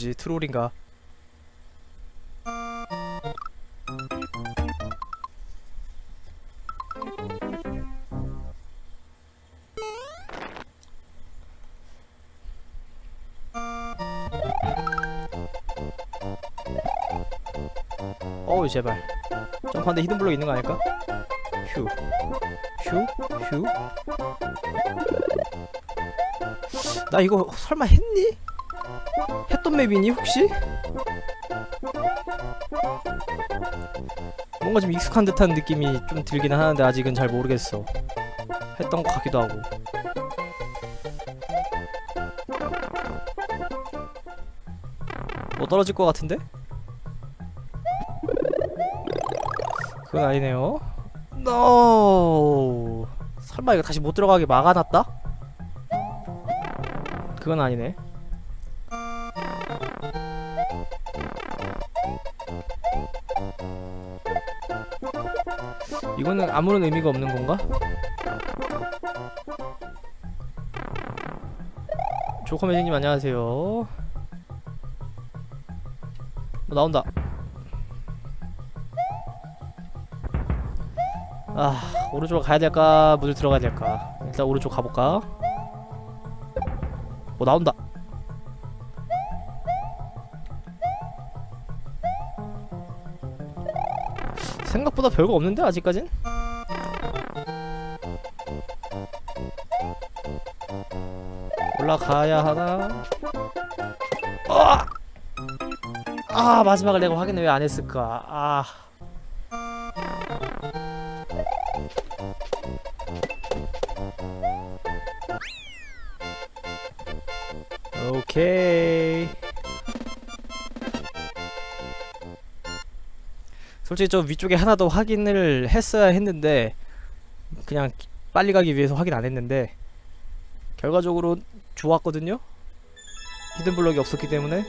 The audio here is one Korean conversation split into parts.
뭐지 트롤인가 어우 제발 점프한데 히든블록 있는 거 아닐까? 휴 휴? 휴? 나 이거 설마 했니? 했던 맵이니 혹시? 뭔가 좀 익숙한 듯한 느낌이 좀 들긴 하는데 아직은 잘 모르겠어 했던 것 같기도 하고 뭐 떨어질 것 같은데? 그건 아니네요 NO 설마 이거 다시 못 들어가게 막아놨다? 그건 아니네 이거는 아무런 의미가 없는 건가? 조커매직님 안녕하세요. 뭐 나온다. 아 오른쪽으로 가야 될까? 문을 들어가야 될까? 일단 오른쪽 가볼까? 뭐 나온다 생각보다 별거 없는데 아직까진? 올라가야 하나? 아! 아 마지막을 내가 확인을 왜 안 했을까? 아. 오케이. 솔직히 저 위쪽에 하나 더 확인을 했어야 했는데 그냥 빨리 가기 위해서 확인 안 했는데 결과적으로 좋았거든요? 히든블럭이 없었기 때문에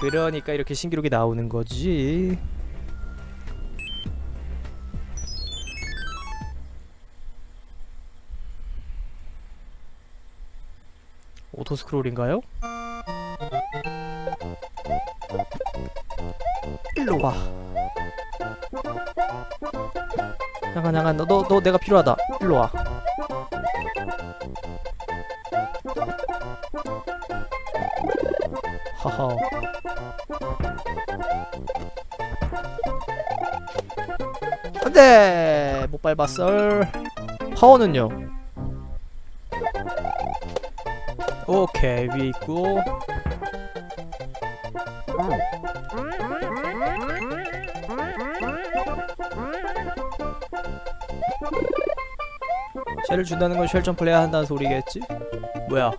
그러니까 이렇게 신기록이 나오는 거지 오토스크롤인가요? 일로 와. 잠깐 잠깐. 너 너 너 내가 필요하다. 일로 와. 하하. 안돼! 못 밟았어 파워는요? 오케이. 위에 있고 쉘을 준다는 건쉘 점프를 해야 한다는 소리겠지? 뭐야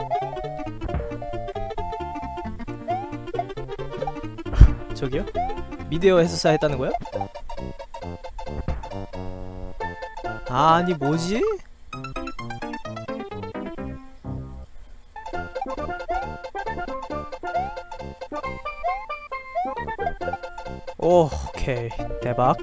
저기요? 미디어 해서 했다는 거야? 아니 뭐지? 대박.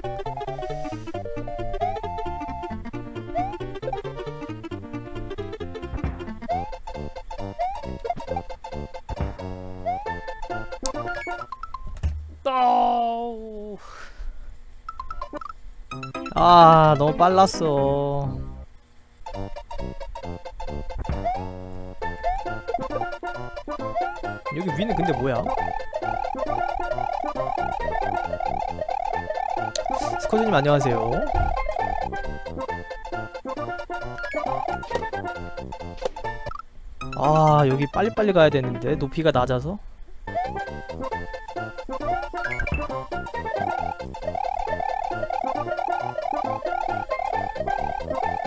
아 너무 빨랐어 여기 위는 근데 뭐야? 스커즈님 안녕하세요. 아 여기 빨리빨리 가야 되는데 높이가 낮아서?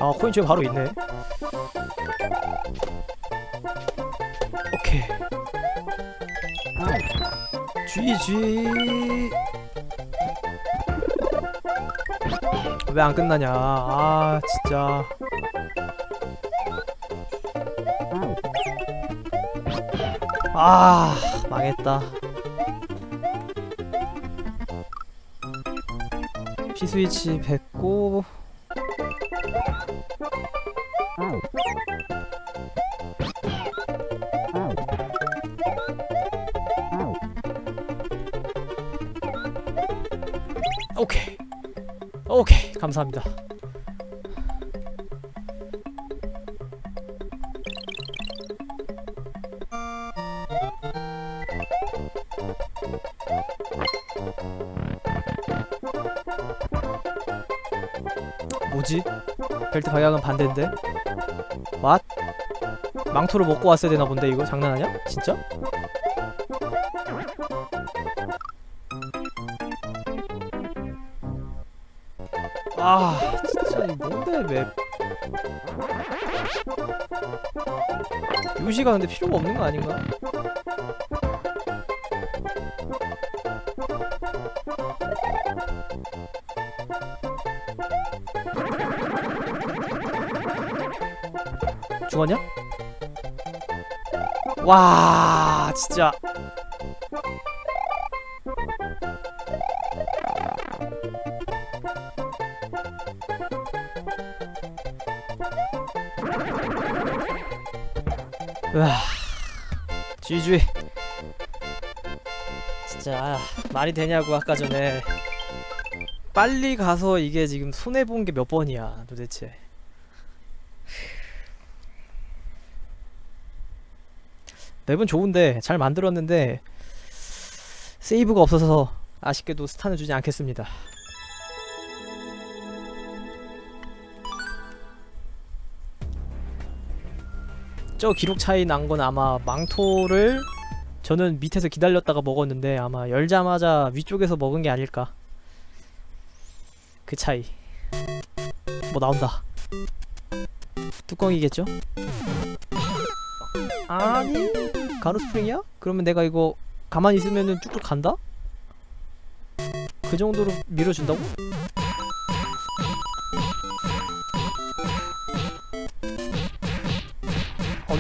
아 코인 집에 바로 있네. 오케이. GG 왜 안 끝나냐. 아 진짜. 아 망했다. P스위치 뱉고 감사합니다 뭐지? 벨트 방향은 반대인데? 왓? 망토를 먹고 왔어야 되나 본데 이거 장난하냐? 진짜? 아 진짜 이 뭔데 맵 요시가 근데 필요가 없는 거 아닌가? 죽었냐? 와 진짜 으아 GG 진짜 말이 되냐고 아까 전에. 빨리 가서 이게 지금 손해본 게 몇 번이야 도대체. 맵은 좋은데 잘 만들었는데 세이브가 없어서 아쉽게도 스탄을 주지 않겠습니다 저 기록 차이 난 건 아마 망토를 저는 밑에서 기다렸다가 먹었는데 아마 열자마자 위쪽에서 먹은 게 아닐까 그 차이 뭐 나온다 뚜껑이겠죠? 아니 가루 스프링이야? 그러면 내가 이거 가만히 있으면은 쭉쭉 간다? 그 정도로 밀어준다고?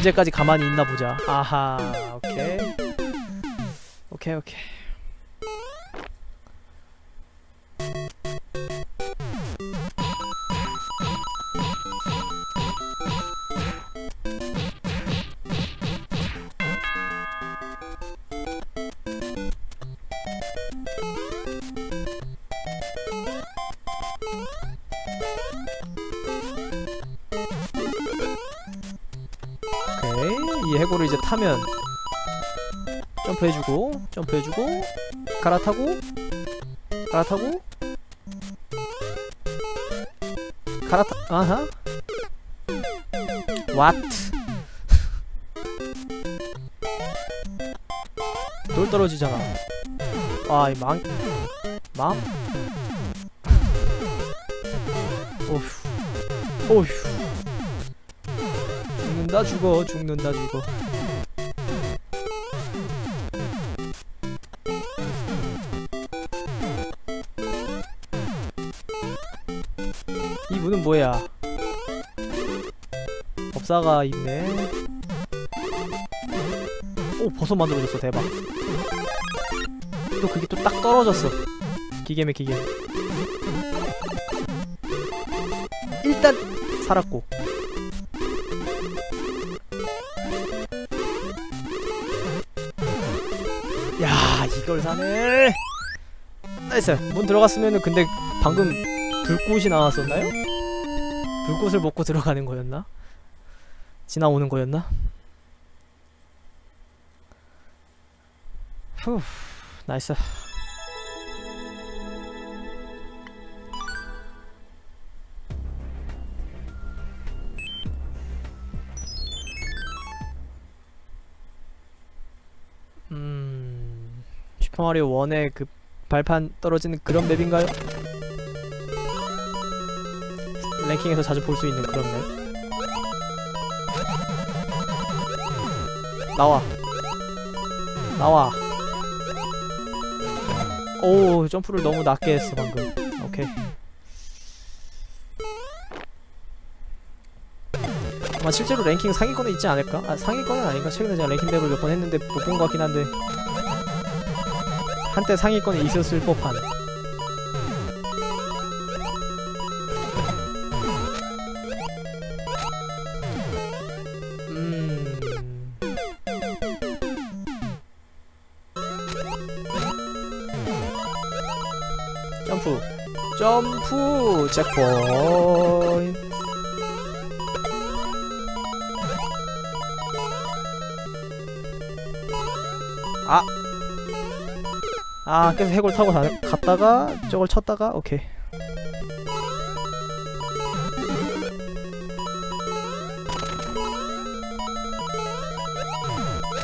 언제까지 가만히 있나 보자. 아하 오케이. 오케이 오케이 해골을 이제 타면 점프해주고 점프해주고 갈아타고 갈아타고 갈아타 아하. 왓 돌 떨어지잖아. 아이 망 망? 오휴. 오휴 죽는다 죽어. 죽는다 죽어. 이 문은 뭐야? 법사가 있네. 오 버섯 만들어졌어. 대박. 또 그게 또 딱 떨어졌어. 기계매 기계매 일단 살았고 야 이걸 사네 nice 문 들어갔으면은 근데 방금 불꽃이 나왔었나요? 불꽃을 먹고 들어가는 거였나? 지나오는 거였나? 후 나이스 음... 슈퍼마리오 1의 그 발판 떨어지는 그런 맵인가요? 랭킹에서 자주 볼 수 있는 그런 맵 나와 나와 오 점프를 너무 낮게 했어 방금 오케이 아마 실제로 랭킹 상위권에 있지 않을까? 아 상위권은 아닌가? 최근에 제가 랭킹 대를 몇 번 했는데 못 본 것 같긴 한데 한때 상위권에 있었을 법한. 음... 점프. 점프. 체크포인트 아 계속 해골 타고 다, 갔다가 저걸 쳤다가 오케이.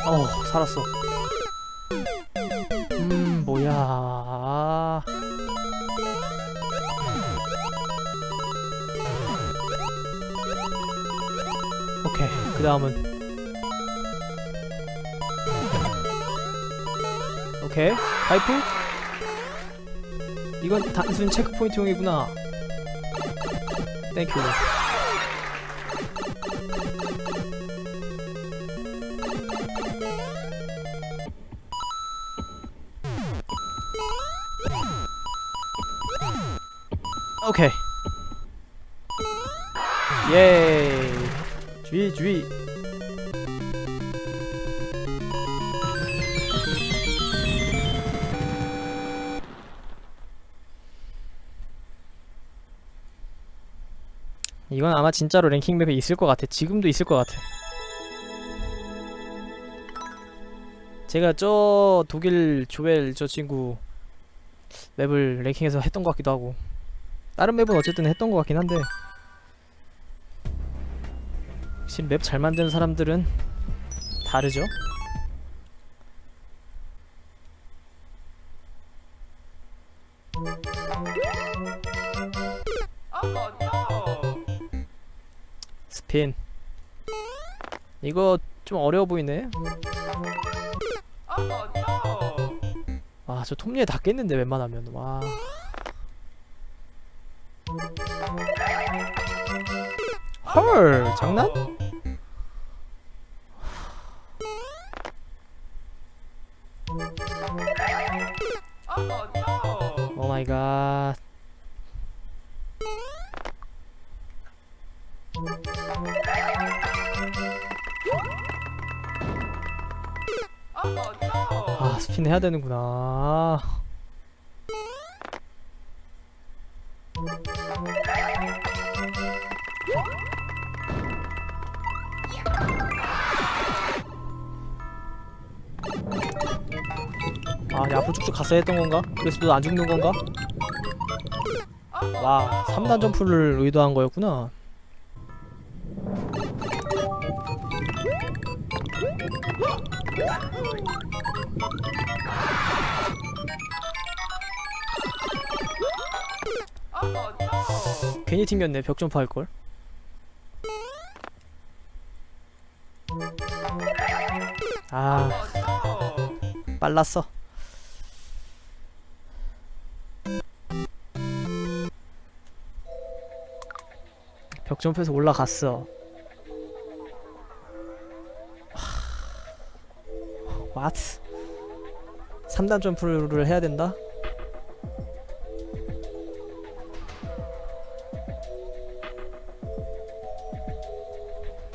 어 살았어. 음 뭐야. 오케이 그 다음은 오케이. 파이프 이건 단순 체크포인트용이구나. 땡큐 오케이. 예이. 주의 주의 이건 아마 진짜로 랭킹 맵에 있을 것 같아. 지금도 있을 것 같아. 제가 저 독일 조엘 저 친구 맵을 랭킹에서 했던 것 같기도 하고. 다른 맵은 어쨌든 했던 것 같긴 한데. 확실히 맵잘 만드는 사람들은 다르죠? 스핀 이거 좀 어려워 보이네. 아저 톱니에 닿겠는데 웬만하면. 와. 헐 장난? 아 스핀 해야 되는구나 아, 야, 앞으로 쭉쭉 갔어야 했던 건가? 그래서 너 안 죽는 건가? 와, 3단 점프를 의도한 거였구나. 괜히 튕겼네, 벽 점프 할 걸. 아, 빨랐어. 벽 점프해서 올라갔어. What? 3단 점프를 해야 된다?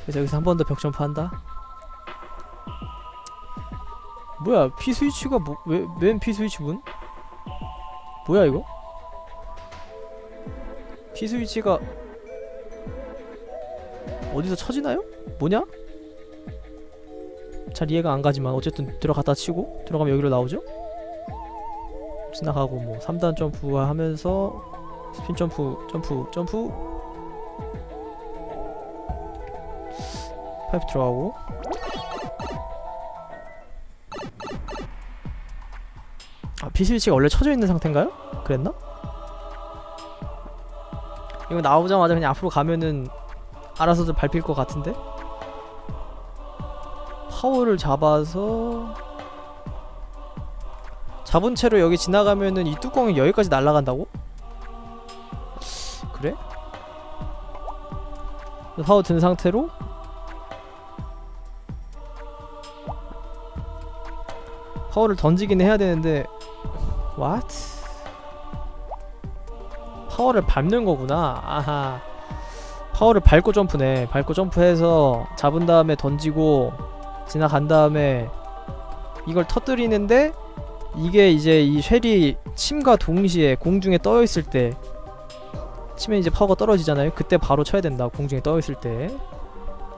그래서 여기서 한 번 더 벽 점프한다? 뭐야 P 스위치가 뭐, 왜, 웬 P 스위치 문? 뭐야 이거? P 스위치가 어디서 쳐지나요? 뭐냐? 잘 이해가 안 가지만 어쨌든 들어갔다 치고 들어가면 여기로 나오죠? 지나가고 뭐 3단 점프 하면서 스핀 점프 점프 점프 파이프 들어가고 아 P스위치가 원래 쳐져 있는 상태인가요? 그랬나? 이거 나오자마자 그냥 앞으로 가면은 알아서들 밟힐 것 같은데? 파워를 잡아서 잡은 채로 여기 지나가면은 이 뚜껑이 여기까지 날아간다고? 그래? 파워 든 상태로 파워를 던지긴 해야 되는데 What? 파워를 밟는 거구나 아하 파워를 밟고 점프네 밟고 점프해서 잡은 다음에 던지고 지나간 다음에 이걸 터뜨리는데 이게 이제 이 쉘이 침과 동시에 공중에 떠 있을 때 치면 이제 파워가 떨어지잖아요. 그때 바로 쳐야 된다. 공중에 떠 있을 때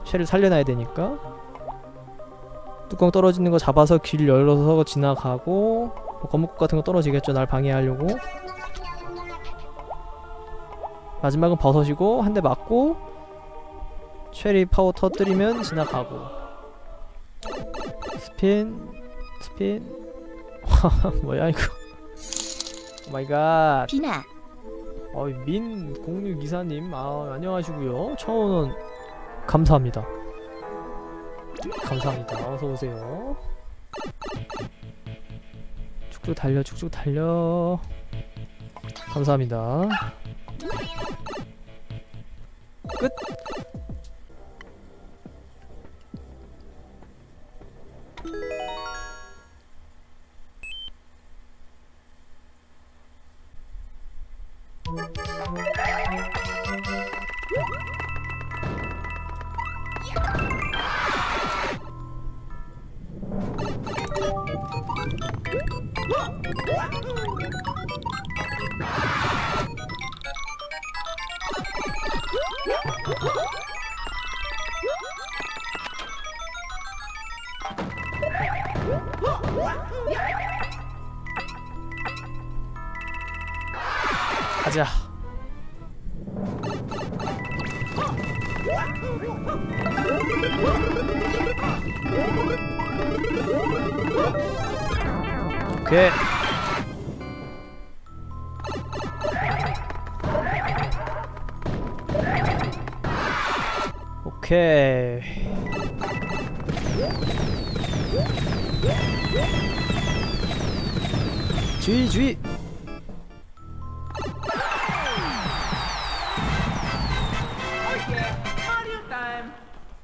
쉘을 살려놔야 되니까 뚜껑 떨어지는 거 잡아서 길 열어서 지나가고 뭐 거북목 같은 거 떨어지겠죠. 날 방해하려고. 마지막은 버섯이고 한 대 맞고 쉘이 파워 터뜨리면 지나가고. 스핀 스핀. 뭐야 이거. 오마이갓. 비나. 어이 민 공유 기사님. 아 안녕하시고요. 천원 감사합니다 감사합니다. 어서 오세요. 쭉쭉 달려 쭉쭉 달려. 감사합니다. 끝 가자. 오케이. 오케이. 주의 주의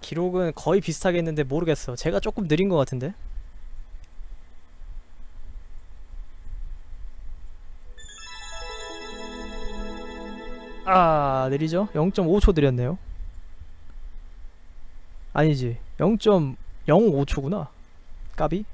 기록은 거의 비슷하게 했는데 모르겠어 제가 조금 느린 것 같은데? 아 느리죠? 0.5초 느렸네요. 아니지. 0.05초구나. 까비